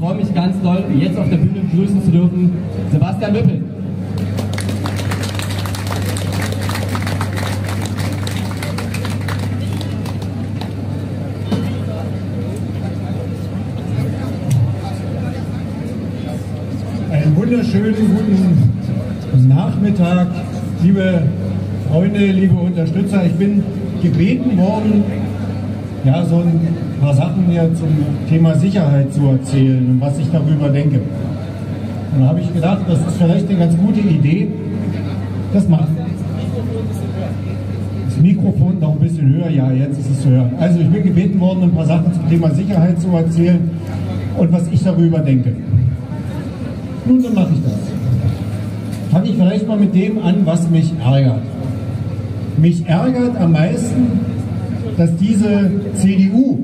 freue mich ganz doll, jetzt auf der Bühne begrüßen zu dürfen, Sebastian Wippel. Einen wunderschönen guten Nachmittag, liebe Freunde, liebe Unterstützer. Ich bin gebeten worden, ja, so ein paar Sachen hier zum Thema Sicherheit zu erzählen und was ich darüber denke. Und da habe ich gedacht, das ist vielleicht eine ganz gute Idee. Das macht das Mikrofon noch ein bisschen höher, ja, jetzt ist es zu hören. Also ich bin gebeten worden, ein paar Sachen zum Thema Sicherheit zu erzählen und was ich darüber denke. Nun, dann mache ich das. Fange ich vielleicht mal mit dem an, was mich ärgert. Mich ärgert am meisten, dass diese CDU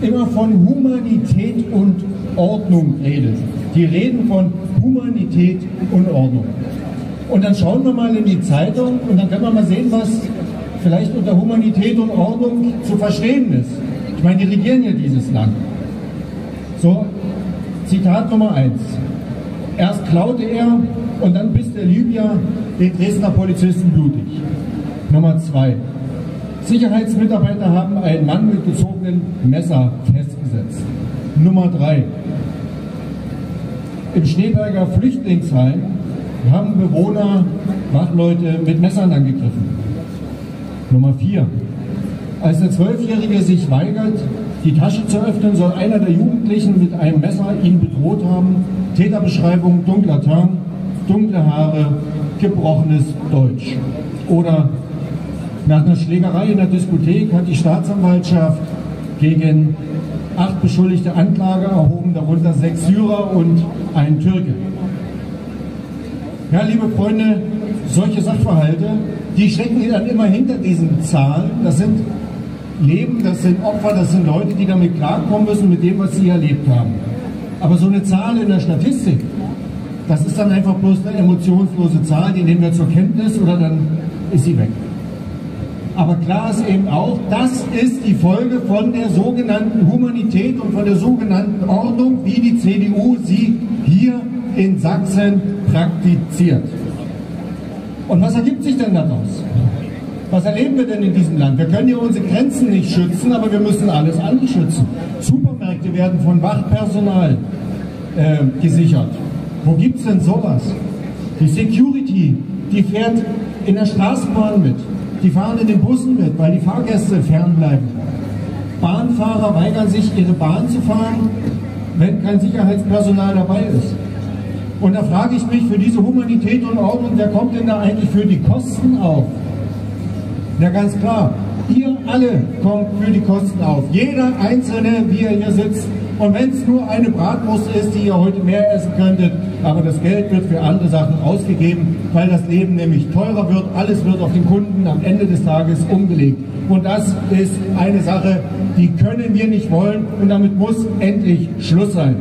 immer von Humanität und Ordnung redet. Die reden von Humanität und Ordnung. Und dann schauen wir mal in die Zeitung und dann können wir mal sehen, was vielleicht unter Humanität und Ordnung zu verstehen ist. Ich meine, die regieren ja dieses Land. So, Zitat Nummer eins. Erst klaute er und dann biss der Libyer den Dresdner Polizisten blutig. Nummer zwei. Sicherheitsmitarbeiter haben einen Mann mit gezogenen Messer festgesetzt. Nummer drei. Im Schneeberger Flüchtlingsheim haben Bewohner Wachleute mit Messern angegriffen. Nummer vier. Als der Zwölfjährige sich weigert, die Tasche zu öffnen, soll einer der Jugendlichen mit einem Messer ihn bedroht haben. Täterbeschreibung, dunkler Tarn, dunkle Haare, gebrochenes Deutsch. Oder nach einer Schlägerei in der Diskothek hat die Staatsanwaltschaft gegen acht beschuldigte Anklage erhoben, darunter sechs Syrer und ein Türke. Ja, liebe Freunde, solche Sachverhalte, die stecken dann immer hinter diesen Zahlen. Das sind Leben, das sind Opfer, das sind Leute, die damit klarkommen müssen mit dem, was sie erlebt haben. Aber so eine Zahl in der Statistik, das ist dann einfach bloß eine emotionslose Zahl, die nehmen wir zur Kenntnis oder dann ist sie weg. Aber klar ist eben auch, das ist die Folge von der sogenannten Humanität und von der sogenannten Ordnung, wie die CDU sie hier in Sachsen praktiziert. Und was ergibt sich denn daraus? Was erleben wir denn in diesem Land? Wir können ja unsere Grenzen nicht schützen, aber wir müssen alles andere schützen. Supermärkte werden von Wachpersonal äh, gesichert. Wo gibt es denn sowas? Die Security, die fährt in der Straßenbahn mit. Die fahren in den Bussen mit, weil die Fahrgäste fernbleiben. Bahnfahrer weigern sich, ihre Bahn zu fahren, wenn kein Sicherheitspersonal dabei ist. Und da frage ich mich, für diese Humanität und Ordnung, wer kommt denn da eigentlich für die Kosten auf? Ja, ganz klar. Ihr alle kommt für die Kosten auf. Jeder Einzelne, wie er hier sitzt. Und wenn es nur eine Bratwurst ist, die ihr heute mehr essen könntet, aber das Geld wird für andere Sachen ausgegeben, weil das Leben nämlich teurer wird. Alles wird auf den Kunden am Ende des Tages umgelegt. Und das ist eine Sache, die können wir nicht wollen. Und damit muss endlich Schluss sein.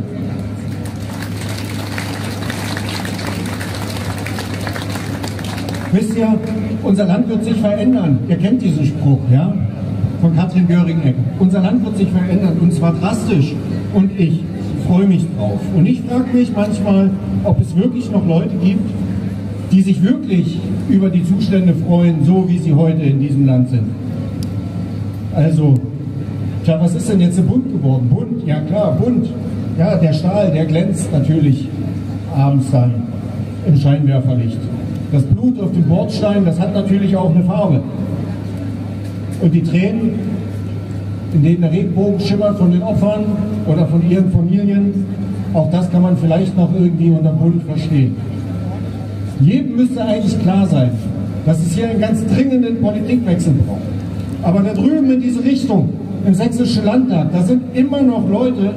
Wisst ihr, unser Land wird sich verändern. Ihr kennt diesen Spruch, ja? Von Katrin Göring-Eck. Unser Land wird sich verändern und zwar drastisch. Und ich freue mich drauf. Und ich frage mich manchmal, ob es wirklich noch Leute gibt, die sich wirklich über die Zustände freuen, so wie sie heute in diesem Land sind. Also, tja, was ist denn jetzt so bunt geworden? Bunt, ja klar, bunt. Ja, der Stahl, der glänzt natürlich abends dann im Scheinwerferlicht. Das Blut auf dem Bordstein, das hat natürlich auch eine Farbe. Und die Tränen, in denen der Regenbogen schimmert von den Opfern oder von ihren Familien, auch das kann man vielleicht noch irgendwie unter Bund verstehen. Jedem müsste eigentlich klar sein, dass es hier einen ganz dringenden Politikwechsel braucht. Aber da drüben in diese Richtung, im sächsischen Landtag, da sind immer noch Leute,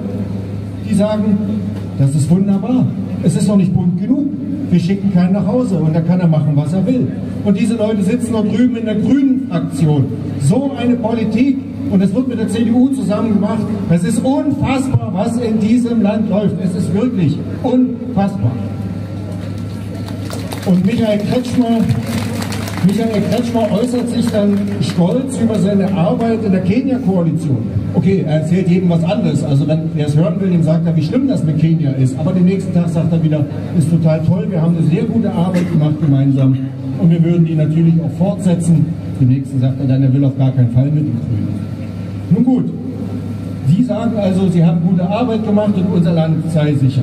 die sagen, das ist wunderbar. Es ist noch nicht bunt genug. Wir schicken keinen nach Hause und da kann er machen, was er will. Und diese Leute sitzen noch drüben in der grünen Fraktion. So eine Politik, und es wird mit der CDU zusammen gemacht, es ist unfassbar, was in diesem Land läuft. Es ist wirklich unfassbar. Und Michael Kretschmer, Michael Kretschmer äußert sich dann stolz über seine Arbeit in der Kenia-Koalition. Okay, er erzählt jedem was anderes. Also wenn wer es hören will, dem sagt er, wie schlimm das mit Kenia ist. Aber den nächsten Tag sagt er wieder, ist total toll, wir haben eine sehr gute Arbeit gemacht gemeinsam und wir würden die natürlich auch fortsetzen. Dem nächsten sagt er dann, er will auf gar keinen Fall mit den Grünen. Nun gut, Sie sagen also, Sie haben gute Arbeit gemacht und unser Land sei sicher.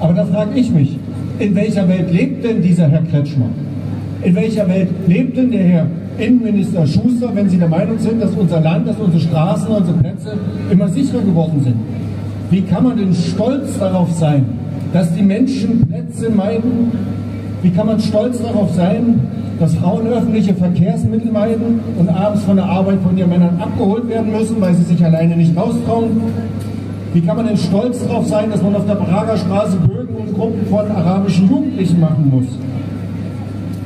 Aber da frage ich mich, in welcher Welt lebt denn dieser Herr Kretschmer? In welcher Welt lebt denn der Herr Innenminister Schuster, wenn Sie der Meinung sind, dass unser Land, dass unsere Straßen, unsere Plätze immer sicherer geworden sind? Wie kann man denn stolz darauf sein, dass die Menschen Plätze meiden? Wie kann man stolz darauf sein, dass Frauen öffentliche Verkehrsmittel meiden und abends von der Arbeit von ihren Männern abgeholt werden müssen, weil sie sich alleine nicht raustrauen? Wie kann man denn stolz darauf sein, dass man auf der Prager Straße Bögen und Gruppen von arabischen Jugendlichen machen muss?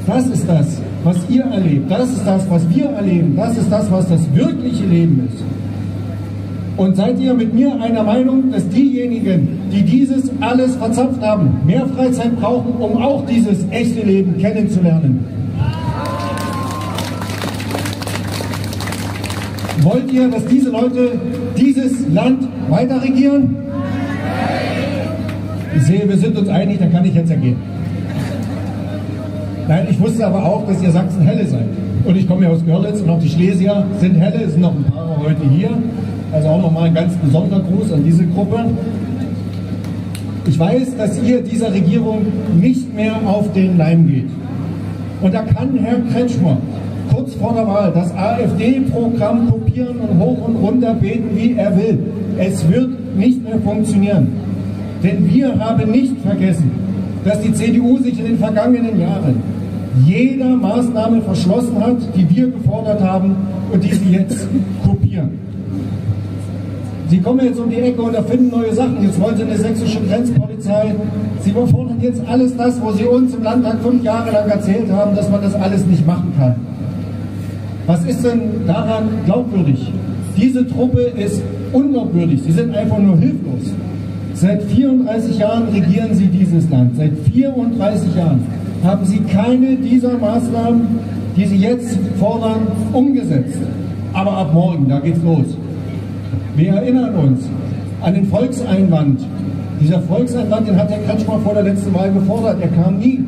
Das ist das, was ihr erlebt. Das ist das, was wir erleben. Das ist das, was das wirkliche Leben ist. Und seid ihr mit mir einer Meinung, dass diejenigen, die dieses alles verzapft haben, mehr Freizeit brauchen, um auch dieses echte Leben kennenzulernen? Wollt ihr, dass diese Leute dieses Land weiter regieren? Ich sehe, wir sind uns einig, dann kann ich jetzt ergehen. Nein, ich wusste aber auch, dass ihr Sachsen helle seid. Und ich komme ja aus Görlitz und auch die Schlesier sind helle, es sind noch ein paar heute hier. Also auch nochmal ein ganz besonderer Gruß an diese Gruppe. Ich weiß, dass ihr dieser Regierung nicht mehr auf den Leim geht. Und da kann Herr Kretschmer kurz vor der Wahl das AfD-Programm kopieren und hoch und runter beten, wie er will. Es wird nicht mehr funktionieren. Denn wir haben nicht vergessen, dass die CDU sich in den vergangenen Jahren jeder Maßnahme verschlossen hat, die wir gefordert haben und die sie jetzt kopieren. Sie kommen jetzt um die Ecke und erfinden neue Sachen. Jetzt wollen Sie eine sächsische Grenzpolizei. Sie fordern jetzt alles das, wo Sie uns im Landtag fünf Jahre lang erzählt haben, dass man das alles nicht machen kann. Was ist denn daran glaubwürdig? Diese Truppe ist unglaubwürdig. Sie sind einfach nur hilflos. Seit 34 Jahren regieren sie dieses Land. Seit 34 Jahren haben sie keine dieser Maßnahmen, die sie jetzt fordern, umgesetzt. Aber ab morgen, da geht's los. Wir erinnern uns an den Volkseinwand. Dieser Volkseinwand, den hat der Kretschmer vor der letzten Wahl gefordert. Er kam nie.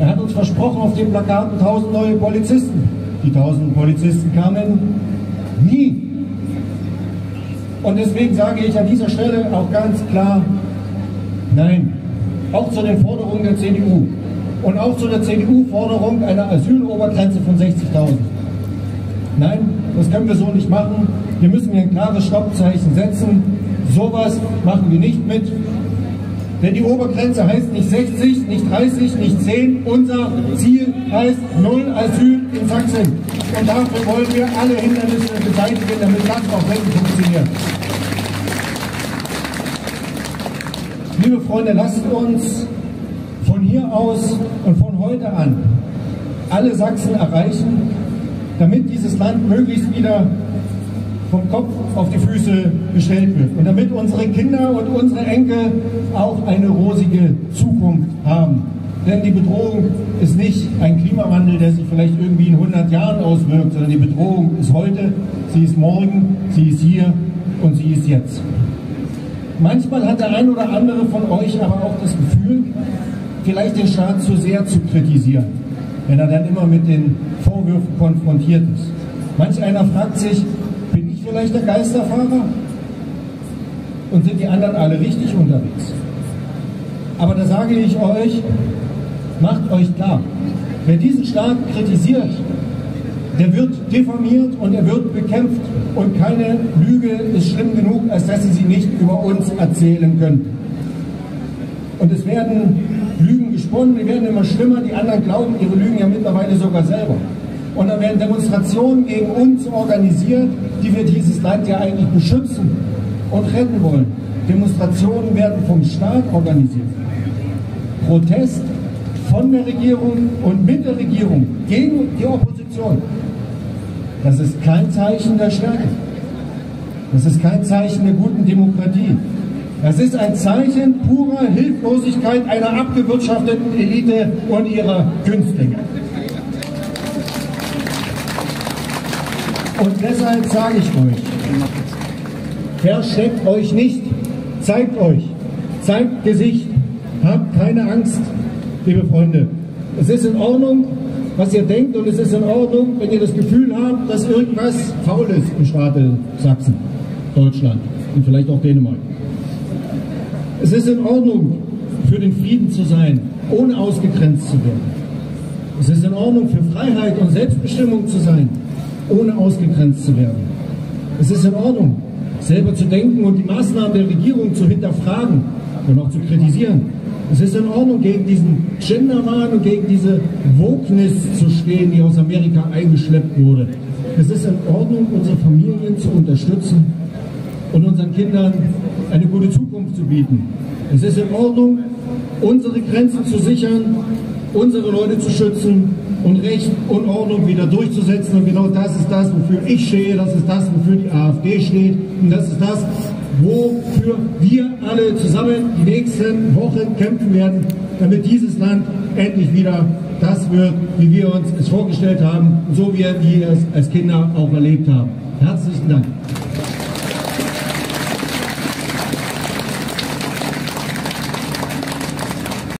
Er hat uns versprochen auf den Plakaten 1000 neue Polizisten. Die 1000 Polizisten kamen nie. Und deswegen sage ich an dieser Stelle auch ganz klar, nein, auch zu den Forderungen der CDU und auch zu der CDU-Forderung einer Asylobergrenze von 60.000. Nein, das können wir so nicht machen. Hier müssen wir ein klares Stoppzeichen setzen. Sowas machen wir nicht mit. Denn die Obergrenze heißt nicht 60, nicht 30, nicht 10. Unser Ziel heißt Null Asyl in Sachsen. Und dafür wollen wir alle Hindernisse beseitigen, damit das auch wirklich funktioniert. Liebe Freunde, lasst uns von hier aus und von heute an alle Sachsen erreichen, damit dieses Land möglichst wieder vom Kopf auf die Füße gestellt wird und damit unsere Kinder und unsere Enkel auch eine rosige Zukunft haben. Denn die Bedrohung ist nicht ein Klimawandel, der sich vielleicht irgendwie in 100 Jahren auswirkt, sondern die Bedrohung ist heute, sie ist morgen, sie ist hier und sie ist jetzt. Manchmal hat der ein oder andere von euch aber auch das Gefühl, vielleicht den Staat zu sehr zu kritisieren, wenn er dann immer mit den Vorwürfen konfrontiert ist. Manch einer fragt sich, vielleicht der Geisterfahrer? Und sind die anderen alle richtig unterwegs? Aber da sage ich euch, macht euch klar, wer diesen Staat kritisiert, der wird diffamiert und er wird bekämpft. Und keine Lüge ist schlimm genug, als dass sie sie nicht über uns erzählen können. Und es werden Lügen gesponnen, die werden immer schlimmer, die anderen glauben ihre Lügen ja mittlerweile sogar selber. Und dann werden Demonstrationen gegen uns organisiert, die wir dieses Land ja eigentlich beschützen und retten wollen. Demonstrationen werden vom Staat organisiert. Protest von der Regierung und mit der Regierung gegen die Opposition. Das ist kein Zeichen der Stärke. Das ist kein Zeichen der guten Demokratie. Das ist ein Zeichen purer Hilflosigkeit einer abgewirtschafteten Elite und ihrer Günstlinge. Und deshalb sage ich euch, Versteckt euch nicht. Zeigt euch. Zeigt Gesicht. Habt keine Angst, liebe Freunde. Es ist in Ordnung, was ihr denkt und es ist in Ordnung, wenn ihr das Gefühl habt, dass irgendwas faul ist im Staate Sachsen, Deutschland und vielleicht auch Dänemark. Es ist in Ordnung, für den Frieden zu sein, ohne ausgegrenzt zu werden. Es ist in Ordnung, für Freiheit und Selbstbestimmung zu sein, ohne ausgegrenzt zu werden. Es ist in Ordnung, selber zu denken und die Maßnahmen der Regierung zu hinterfragen und auch zu kritisieren. Es ist in Ordnung, gegen diesen Genderwahn und gegen diese Wokeness zu stehen, die aus Amerika eingeschleppt wurde. Es ist in Ordnung, unsere Familien zu unterstützen und unseren Kindern eine gute Zukunft zu bieten. Es ist in Ordnung, unsere Grenzen zu sichern, unsere Leute zu schützen und Recht und Ordnung wieder durchzusetzen. Und genau das ist das, wofür ich stehe, das ist das, wofür die AfD steht und das ist das, wofür wir alle zusammen die nächsten Wochen kämpfen werden, damit dieses Land endlich wieder das wird, wie wir uns es vorgestellt haben, so wie wir es als Kinder auch erlebt haben. Herzlichen Dank.